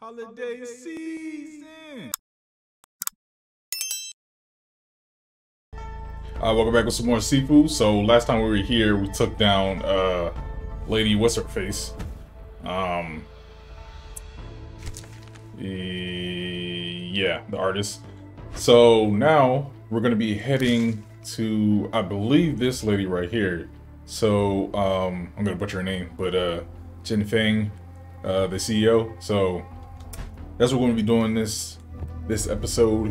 Holiday season. Uh, welcome back with some more Sifu. So last time we were here, we took down uh, Lady What's Her Face. Um, yeah, the artist. So now we're gonna be heading to, I believe, this lady right here. So um, I'm gonna butcher her name, but uh, Jinfeng, uh, the CEO. So that's what we're gonna be doing this this episode.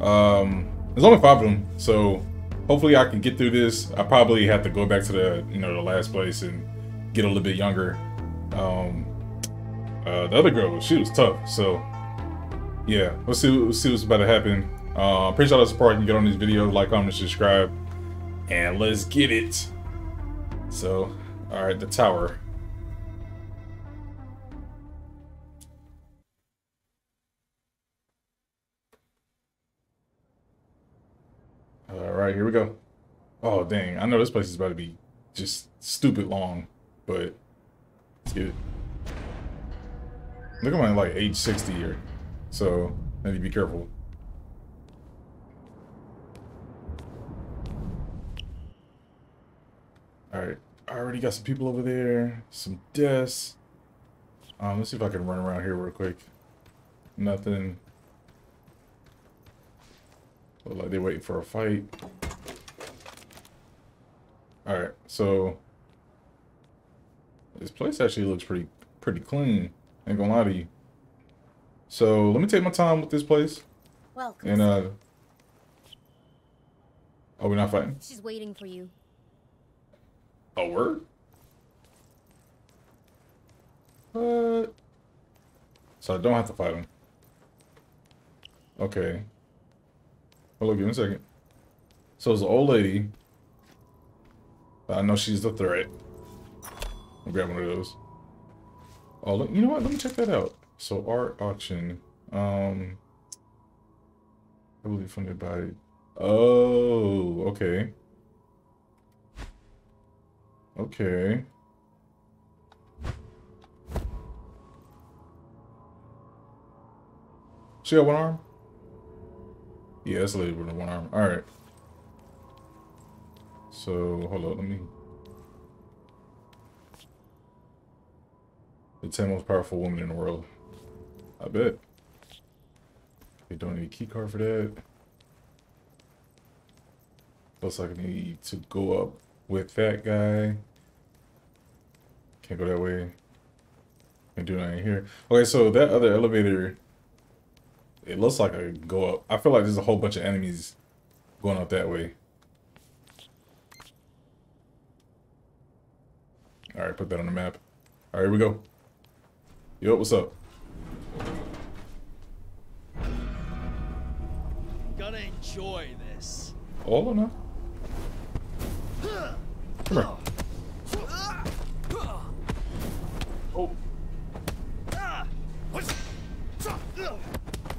Um, there's only five of them, so hopefully I can get through this. I probably have to go back to the you know the last place and get a little bit younger. Um, uh, the other girl, she was tough, so yeah, let's see, see what's about to happen. Uh, appreciate all the support you can get on this video. Like, comment, subscribe, and let's get it. So, all right, the tower. Right, here we go. Oh, dang. I know this place is about to be just stupid long, but let's get it. Look at my like age 60 here. So, I need to be careful. Alright, I already got some people over there. Some desks. Um, let's see if I can run around here real quick. Nothing. Look like they're waiting for a fight. Alright, so this place actually looks pretty pretty clean. Ain't gonna lie to you. So let me take my time with this place. Welcome. And uh Oh, we're not fighting? She's waiting for you. A word? What? So I don't have to fight him. Okay. Hold on, give me a second. So it's an old lady. I know she's the threat. I'll grab one of those. Oh, look, you know what? Let me check that out. So art auction. Um, I heavily funded by. Oh, okay. Okay. She got one arm? Yeah, that's a lady with one arm. Alright. So, hold on, let me... The 10 most powerful woman in the world. I bet. They don't need a key card for that. Looks like I need to go up with that guy. Can't go that way. Can't do nothing here. Okay, so that other elevator, it looks like I go up. I feel like there's a whole bunch of enemies going up that way. All right, put that on the map. All right, here we go. Yo, what's up? Gonna enjoy this. All or not? Come here. Oh.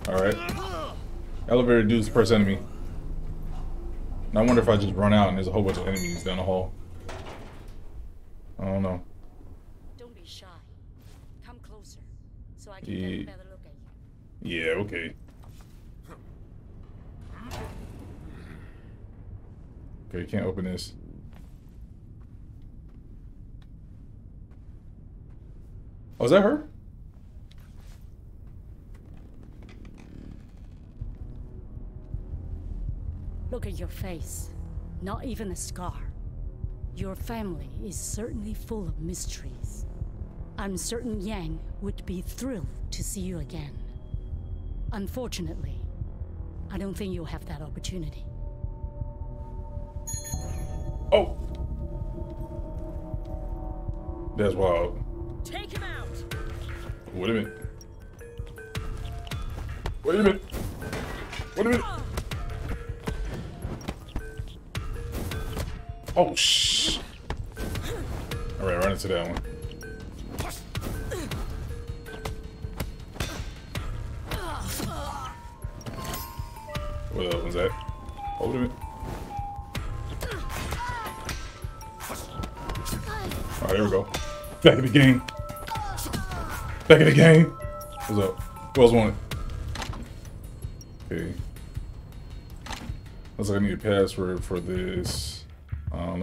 Alright. Elevator dude's the first enemy. Now I wonder if I just run out and there's a whole bunch of enemies down the hall. I don't know. Don't be shy. Come closer, so I can Yeah. get a better look at you. Yeah, okay. Okay, you can't open this. Oh, is that her? Look at your face. Not even a scar. Your family is certainly full of mysteries. I'm certain Yang would be thrilled to see you again. Unfortunately, I don't think you'll have that opportunity. Oh! That's wild. Take him out! Wait a minute. Wait a minute. Wait a minute. Oh, shh. All right, run into that one. What else was that? Hold minute. All right, there we go. Back in the game. Back in the game. What's up? Who else want it? Okay. Looks like I need a password for this.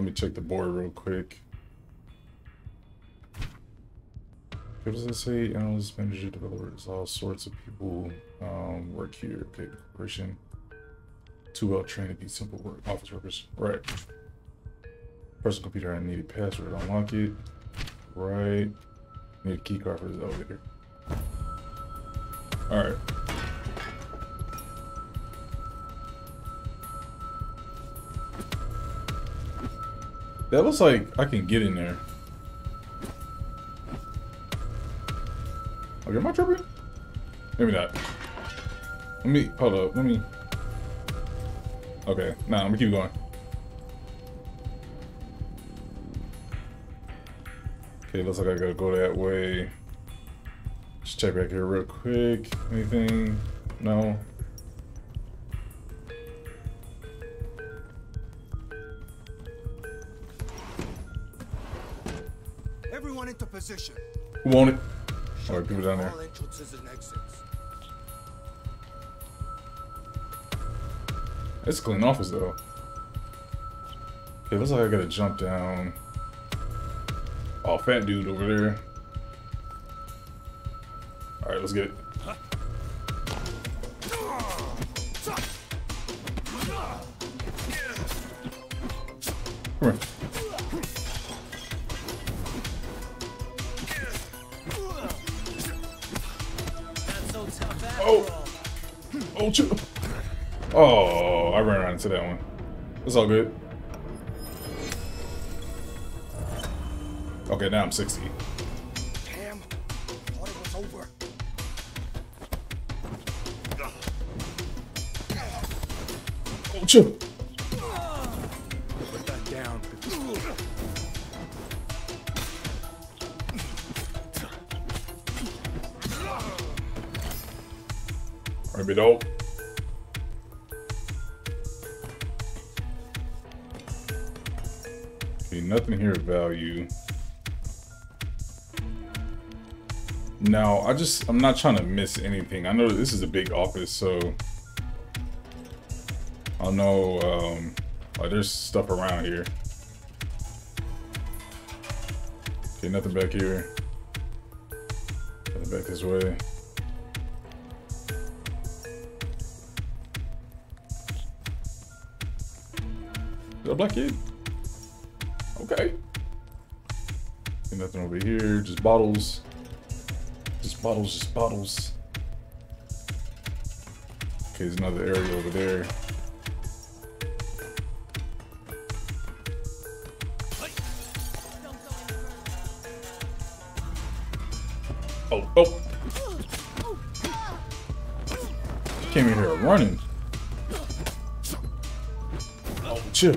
Let me check the board real quick. What does it say? Analysts, manager, developers, all sorts of people um, work here. Okay, corporation. Too well trained to be simple work. Office workers. Right. Personal computer, I need a password to unlock it. Right. Need a key card for this elevator. Alright. That looks like I can get in there. Okay, am I tripping? Maybe not. Let me, hold up, let me. Okay, nah, gonna keep going. Okay, looks like I gotta go that way. Just check back here real quick. Anything? No. Position. Who want it? Alright, people down there. All entrances and exits. It's a clean office though. Okay, looks like I gotta jump down. Oh, fat dude over there. Alright, let's get it. Come here. All. Oh, chill. Oh, I ran right into that one. It's all good. Okay, now I'm 60. Damn. Thought it was over. Oh, chill. Put that down. Alright, big nothing here of value. Now, I just, I'm not trying to miss anything. I know this is a big office, so I know, um, like there's stuff around here. Okay, nothing back here. Nothing back this way. Is that a black kid? Okay. Nothing over here, just bottles. Just bottles, just bottles. Okay, there's another area over there. Oh, oh. Came in here running. Oh, chill.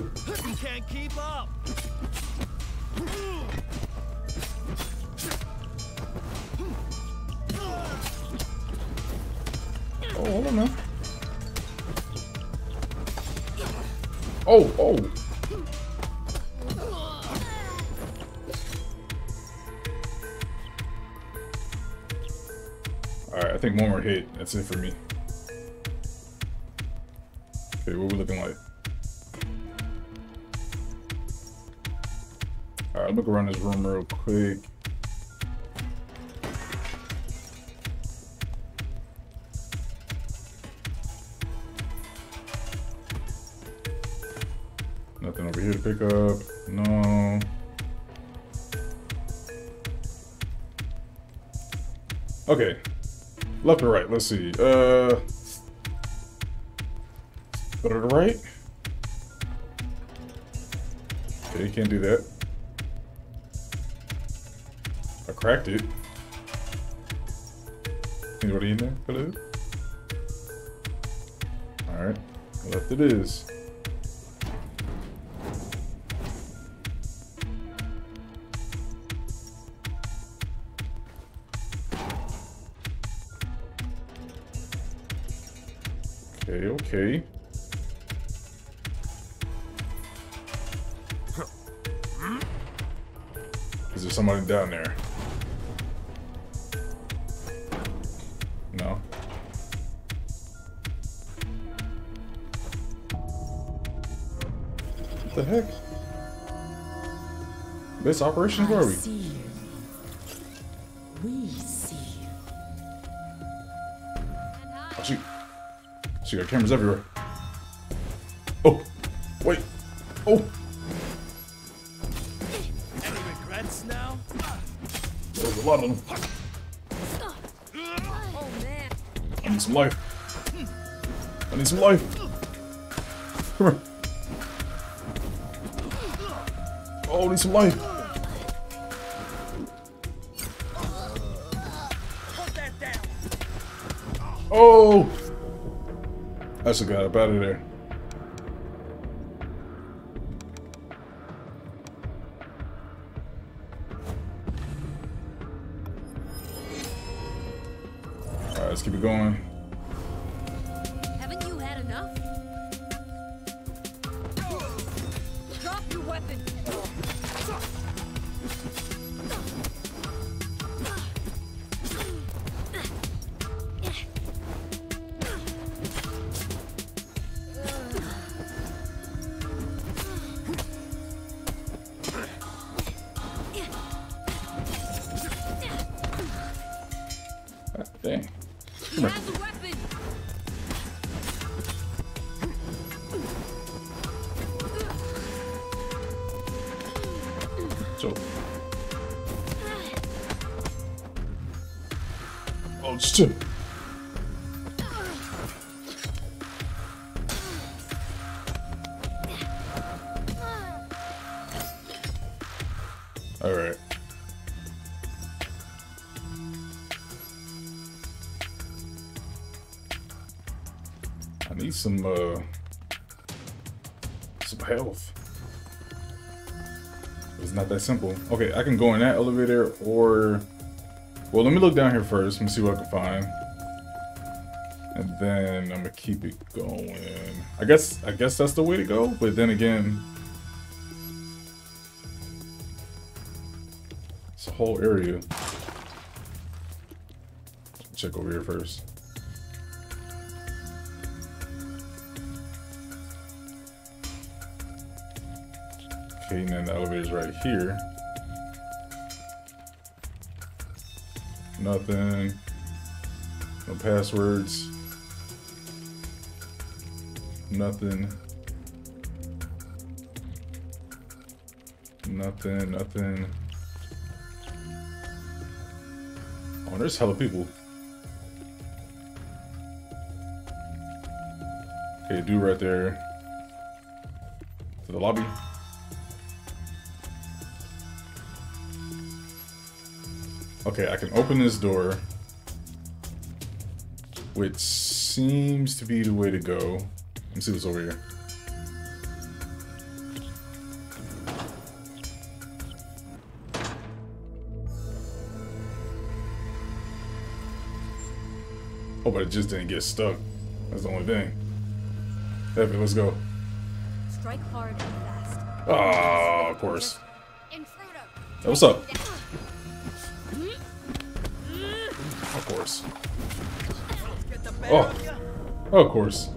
That's it for me. Okay, what we looking like? Alright, look around this room real quick. Nothing over here to pick up. No. Okay. Left or right? Let's see. Uh. Go to the right. Okay, you can't do that. I cracked it. Anybody in there? Hello? Alright. Left it is. Okay. Is there somebody down there? No. What the heck? Base operations? Where are. We She got cameras everywhere. Oh, wait. Oh, Any regrets now? there's a lot of them. Oh man. I need some life. I need some life. Come here. Oh, I need some life. I just got up out of there. Alright. I need some, uh, some health. It's not that simple. Okay, I can go in that elevator or... Well, let me look down here first and see what I can find. And then I'm gonna keep it going. I guess I guess that's the way to go, but then again... It's a whole area. Check over here first. Okay, and then the elevator's right here. Nothing. No passwords. Nothing. Nothing, nothing. Oh, there's hella people. Okay, dude right there. To the lobby. Okay, I can open this door. Which seems to be the way to go. Let's see what's over here. Oh, but it just didn't get stuck. That's the only thing. Evan, let's go. Strike hard and fast. Ah, of course. Hey, what's up? Oh. Oh, of course.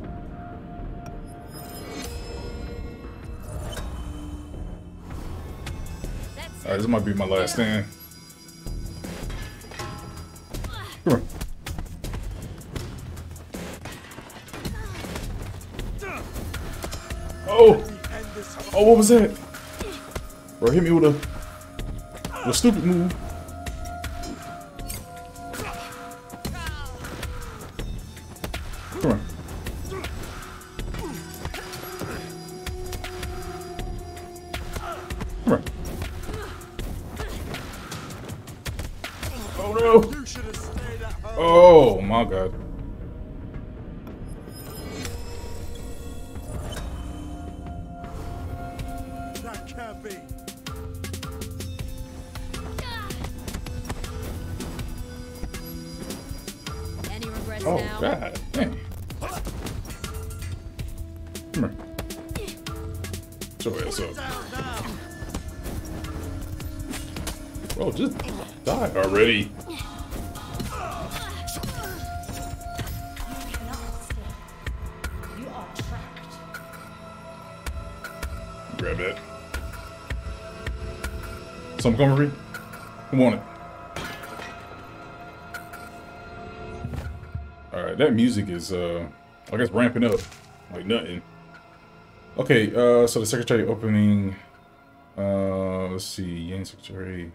Alright, this might be my last stand. Oh! Oh, what was that? Bro, hit me with a, with a stupid move. Oh god. Me? Who want it? Alright, that music is, uh, I guess ramping up like nothing. Okay, uh, so the secretary opening, uh, let's see, Yang secretary.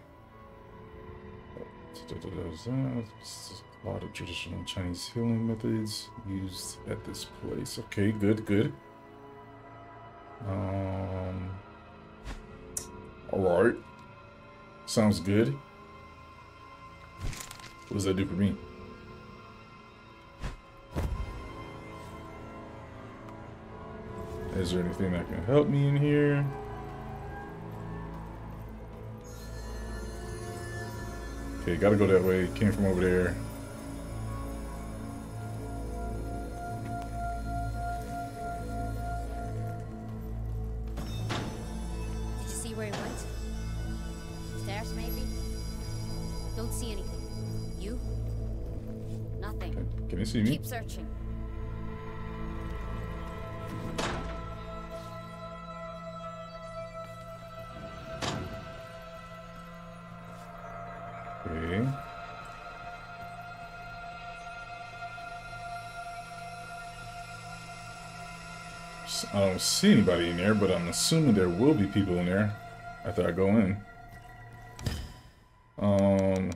A lot of traditional Chinese healing methods used at this place. Okay, good, good. Um, all right. Sounds good. What does that do for me? Is there anything that can help me in here? Okay, gotta go that way. Came from over there. Searching. Okay. I don't see anybody in there, but I'm assuming there will be people in there after I go in. Um,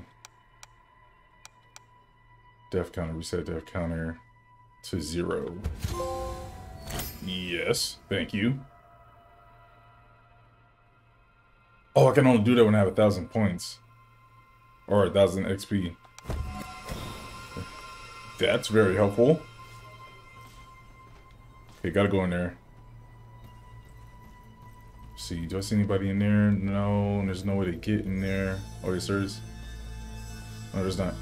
death counter, reset death counter to zero. Yes, thank you. Oh, I can only do that when I have a thousand points. Or a thousand XP. That's very helpful. Okay, gotta go in there. see, do I see anybody in there? No, there's no way to get in there. Oh, yes, there is. No, there's not.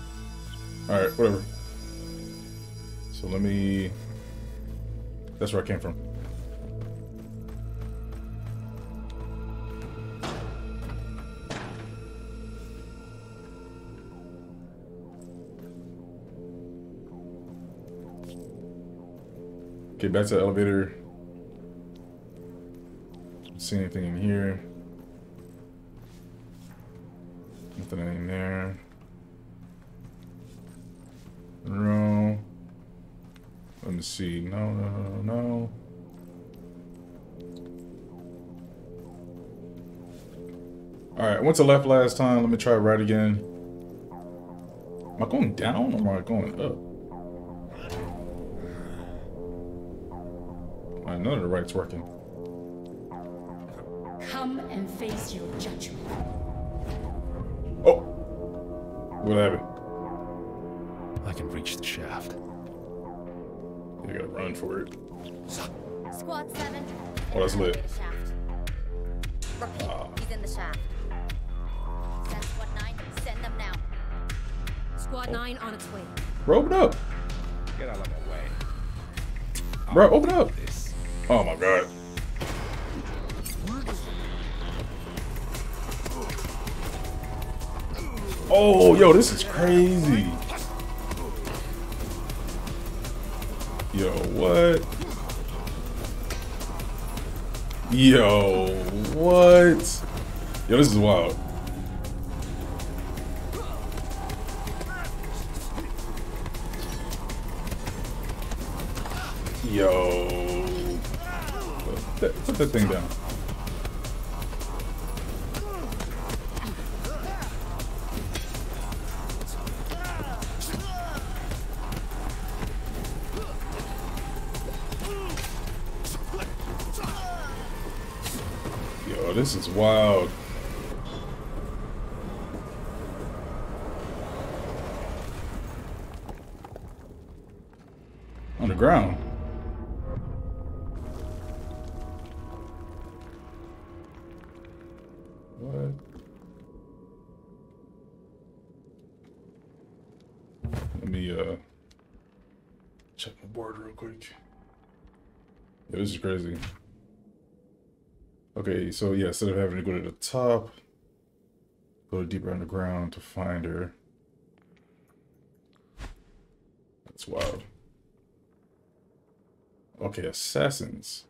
Alright, whatever. So let me... That's where I came from. Okay, back to the elevator. See anything in here? Nothing in there. No. Let me see. No, no, no, no. Alright, I went to left last time. Let me try right again. Am I going down or am I going up? I know the right's working. Come and face your judgment. Oh! What happened? I can reach the shaft. You gotta run for it. Squad 7. Oh, that's lit. In the shaft. Repeat, Ah. he's in the shaft. Send Squad 9, send them now. Squad 9 on its way. Bro, open up! Get out of my way. Bro, open up! This. Oh my god. Oh, yo, this is crazy. Yo, what? Yo, what? Yo, this is wild. Yo. Put that, put that thing down. This is wild. On the ground. What? Let me uh check my board real quick. This is crazy. Okay, so yeah, instead of having to go to the top, go deeper underground to find her. That's wild. Okay, assassins.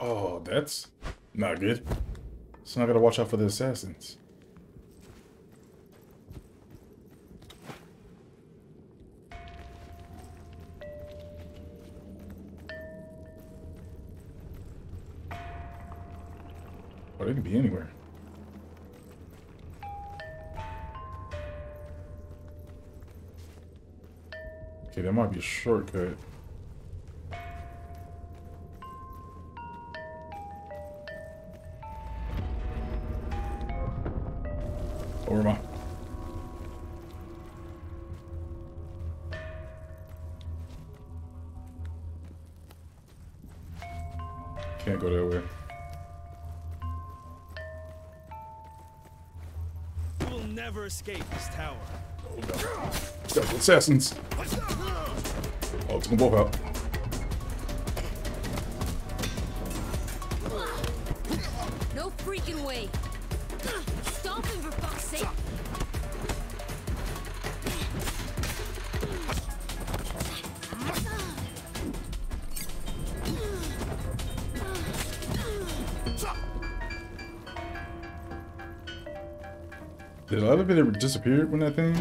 Oh, that's not good. So I gotta watch out for the assassins. They can be anywhere. Okay, that might be a shortcut. I? Never escape this tower. Oh no. Got the assassins. Oh, took them both out. No freaking way. Stop him for fuck's sake. Did elevator disappear when that thing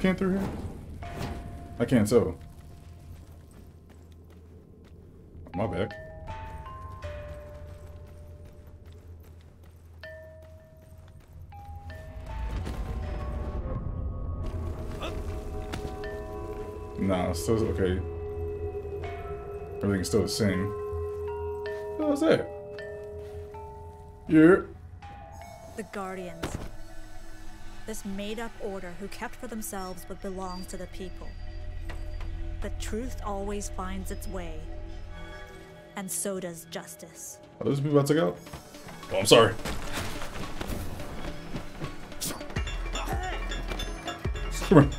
came through here? I can't tell. My back. Nah, it's still okay. Everything's still the same. What was that? Yeah. The Guardians. This made up order who kept for themselves what belongs to the people. But truth always finds its way. And so does justice. Are those people about to go? Oh, I'm sorry. Come on.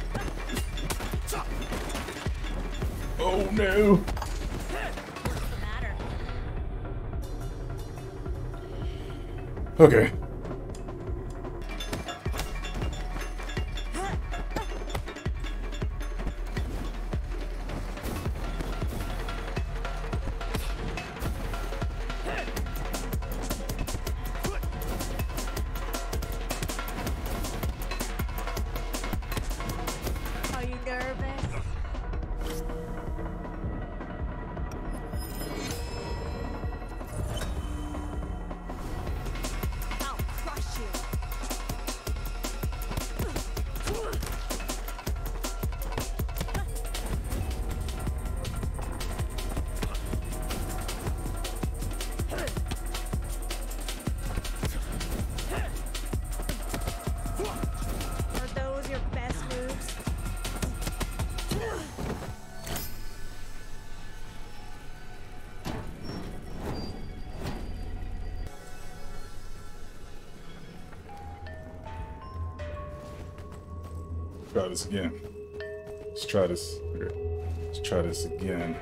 Oh no. What's the matter? Okay. Try this again. Let's try this. Okay. Let's try this again.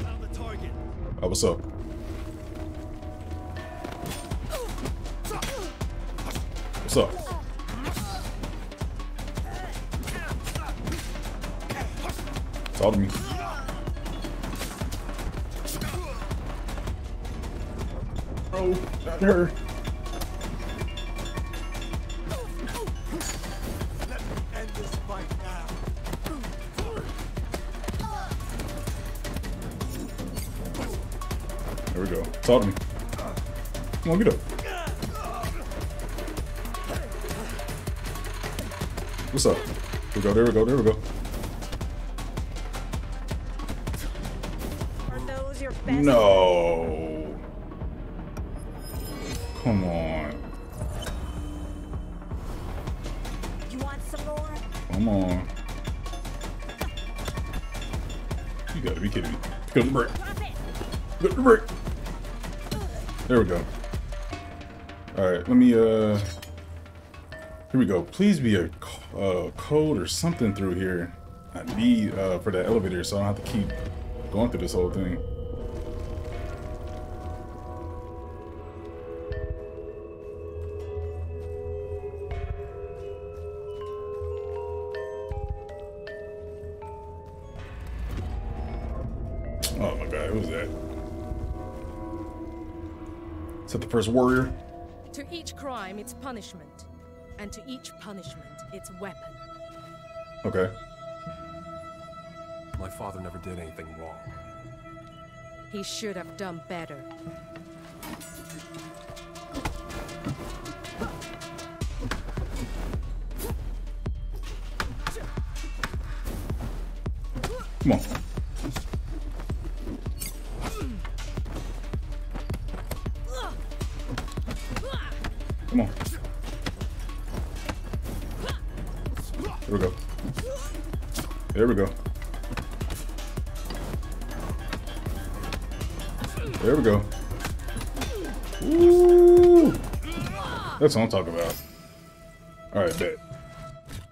Found the target. Oh, what's up? What's up? Talk to me. Her. End this fight now. There we go. Talk to me. Come on, get up. What's up? There we go, there we go, there we go. Are those your best No. Come on. You want some more? Come on. You gotta be kidding me. Go to the break. The break. There we go. Alright, let me, uh... Here we go. Please be a uh, code or something through here. I need, uh, for that elevator so I don't have to keep going through this whole thing. Is that the first warrior? To each crime, its punishment. And to each punishment, its weapon. Okay. My father never did anything wrong. He should have done better. Come on. There we go. There we go. That's what I'm talking about. Alright, bet.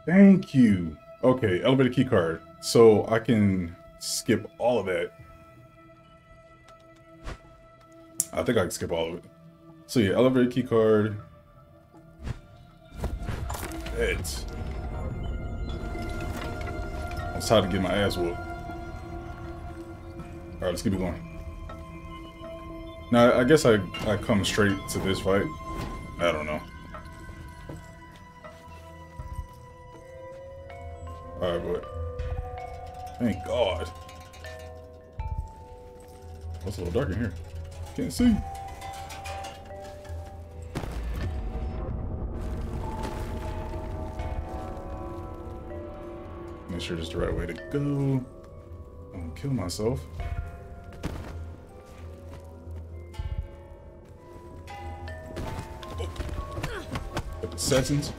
Thank you. Okay, elevator key card. So I can skip all of that. I think I can skip all of it. So yeah, elevator key card. Bet. I was tired of getting my ass whooped. Alright, let's keep it going. Now, I guess I, I come straight to this fight. I don't know. Alright, but... Thank God. It's a little dark in here. Can't see. Sure it's the right way to go. I'm gonna kill myself. Assassins.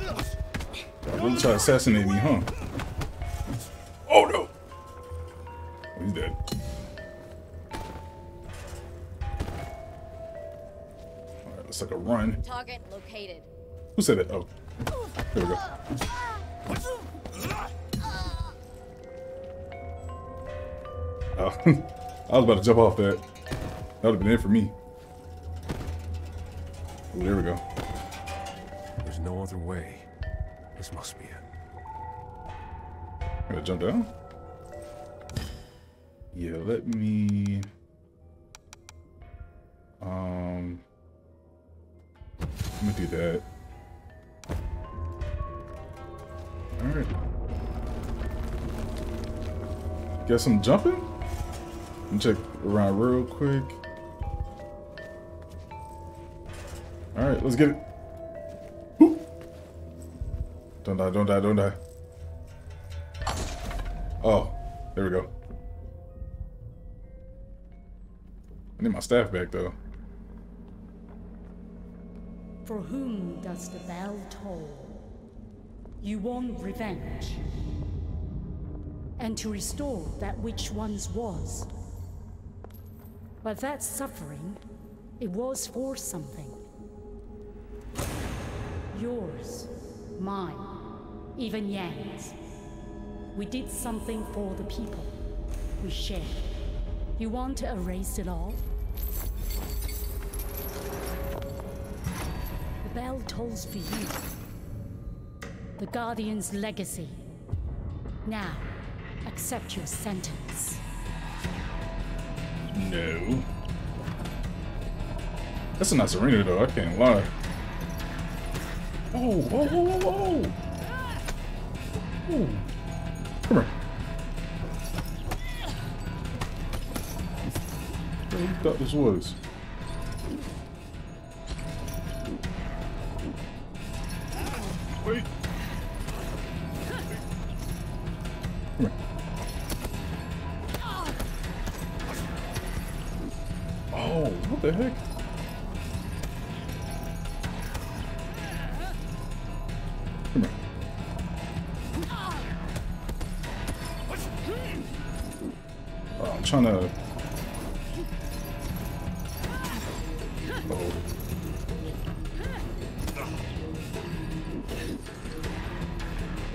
Y'all really try to assassinate me, huh? Oh no! Oh, he's dead. Alright, let's take a run. Target located. Who said that? Oh. I was about to jump off that. That would have been it for me. Ooh, there we go. There's no other way. This must be it. Gotta jump down? Yeah, let me... Um... Let me do that. Alright. Guess I'm jumping? Check around real quick. Alright, let's get it. Don't die, don't die, don't die. Oh, there we go. I need my staff back though. For whom does the bell toll? You want revenge. And to restore that which once was. But that suffering, it was for something. Yours, mine, even Yang's. We did something for the people. We shared. You want to erase it all? The bell tolls for you. The Guardian's legacy. Now, accept your sentence. No. That's a nice arena though, I can't lie. Oh, whoa, whoa, whoa, whoa. Ooh. Come here. What thought this was?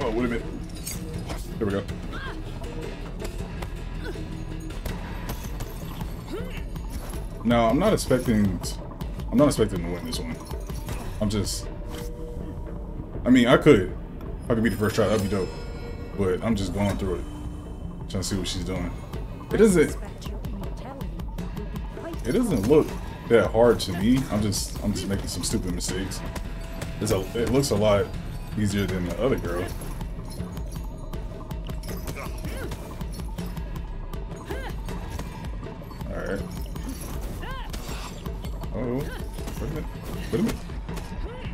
Oh, wait a minute. There we go. No, I'm not expecting. I'm not expecting to win this one. I'm just. I mean, I could. I could be the first try. That'd be dope. But I'm just going through it, trying to see what she's doing. It doesn't. It doesn't look that hard to me. I'm just I'm just making some stupid mistakes. It's a, it looks a lot easier than the other girl.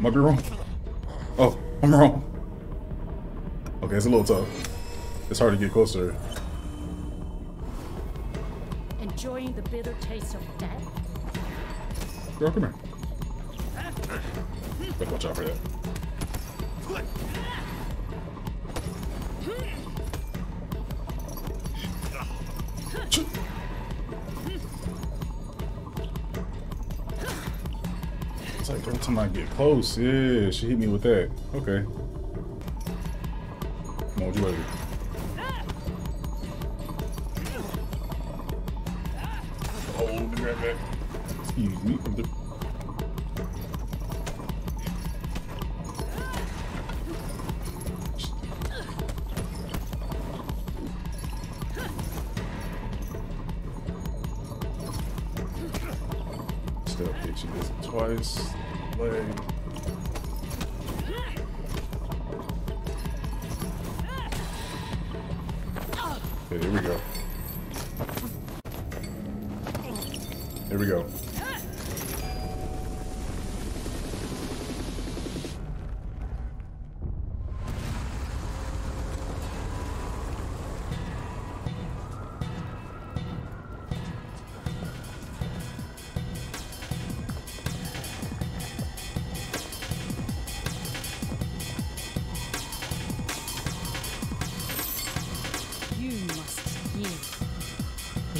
Might be wrong. Oh, I'm wrong. Okay, it's a little tough. It's hard to get closer. Enjoying the bitter taste of death? Girl, come here. Better watch out for that. Time I get close, yeah, she hit me with that. Okay. Come on, you ready? Oh, grab that. Excuse me.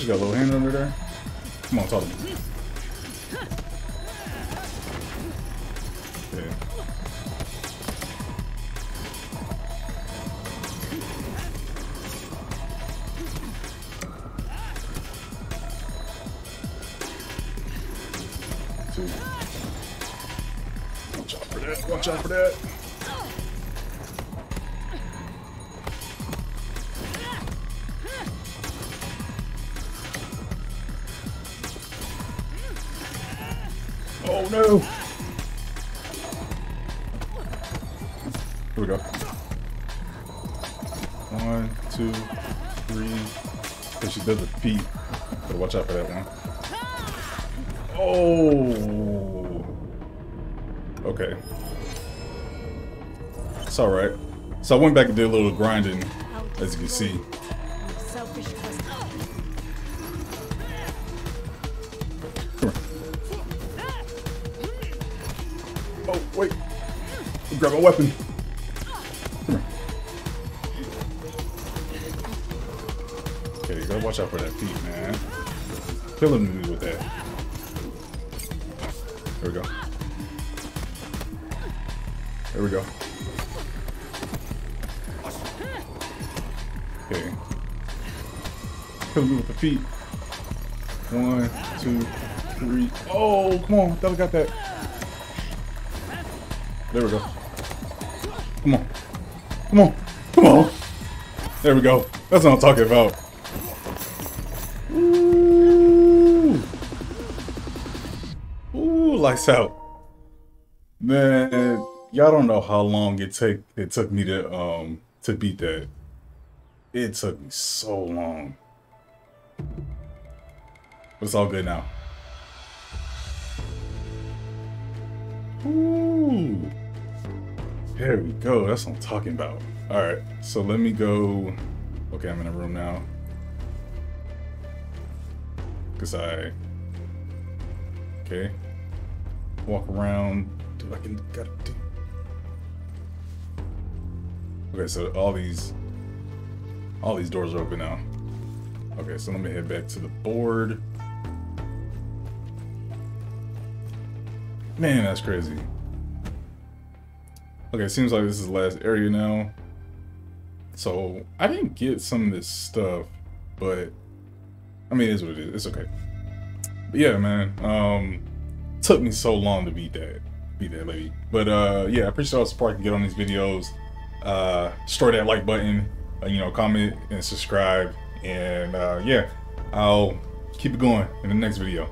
She got a little hand under there. Come on, talk to me. It's alright. So I went back and did a little grinding, as you can see. Oh, wait. Grab my weapon. Okay, you gotta watch out for that feet, man. Killing me with that. There we go. There we go. Killing me with the feet. One, two, three. Oh, come on. Thought I got that. There we go. Come on. Come on. Come on. There we go. That's what I'm talking about. Ooh. Ooh, lights out. Man, y'all don't know how long it take it took me to um to beat that. It took me so long. It's all good now. Ooh. There we go. That's what I'm talking about. All right. So let me go. Okay, I'm in a room now. Cause I. Okay. Walk around. I can gotta do. Okay, so all these, all these doors are open now. Okay, so let me head back to the board. Man, that's crazy. Okay, seems like this is the last area now. So, I didn't get some of this stuff, but I mean, it is what it is. It's okay. But yeah, man. Um, took me so long to beat that, beat that lady. But uh, yeah, I appreciate all the support I can get on these videos. Uh, destroy that like button. Uh, you know, comment and subscribe. And uh, yeah, I'll keep it going in the next video.